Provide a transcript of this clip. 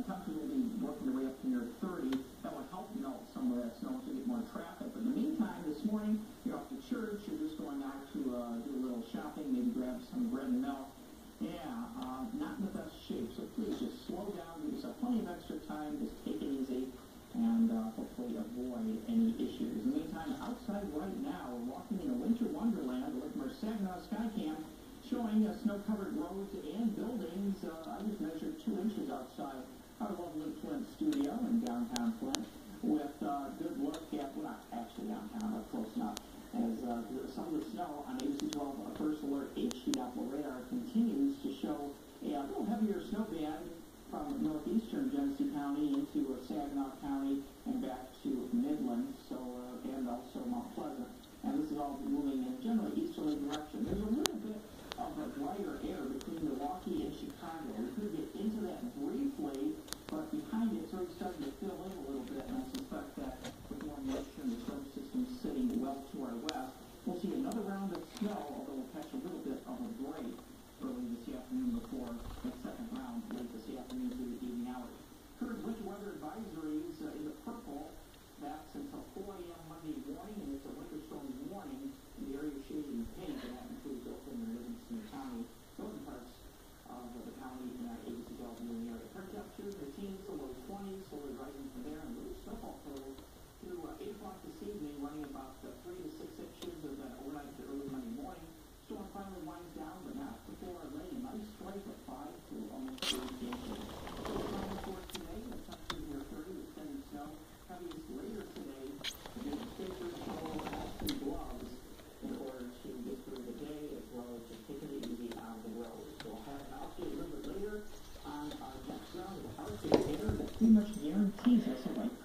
temperatures will be working their way up to near 30. That will help melt some of that snow to get more traffic. But in the meantime, this morning, you're off to church, you're just going out to uh, do a little shopping, maybe grab some bread and milk. Yeah, uh, not in the best shape. So please just slow down, give yourself plenty of extra time, just take it easy, and uh, hopefully avoid any issues. In the meantime, outside right now, we're walking in a winter wonderland with our Saginaw Skycam showing uh, snow-covered roads and buildings. Uh, I just measured two inches outside our lovely Flint studio in downtown Flint with uh, good look at, well, not actually downtown, but close enough, as uh, some of the snow on ABC 12 First Alert HD Doppler radar continues to show a, a little heavier snow band from northeastern Genesee County into uh, Saginaw County and back to Midland, so uh, and also Mount Pleasant. And this is all moving in generally easterly direction. There's a little bit of a drier air between Milwaukee and Chicago. We could get into that briefly, but behind it, it's already starting to fill in a little bit, and I suspect that with more moisture and the storm system sitting well to our west, we'll see another round of snow, although we'll catch a little bit of a break early this afternoon before the second round late this afternoon through the evening hours. Current winter weather advisories uh, in the purple. That's until 4 a.m. Monday morning, and it's a winter storm warning in the area shaded in pink, and that includes Oakland and Livingston County, northern parts of the county in that ABC viewing area. Current temperatures in the teens to low 20s, slowly rising from there, and little snowfall totals through uh, 8 o'clock this evening, running about uh, 3 to 6 inches of that overnight to early Monday morning. Storm finally winds down, but not before rain. Nice strike at 5 to almost 8 inches. So time for today, the temperatures near 30 with steady snow. Heaviest later today, the stickers, shovel, hats, and gloves in order to get through the day as well as just taking it easy on the road. So we'll have an update a little bit later on our next round of Arctic Air that pretty much guarantees us a light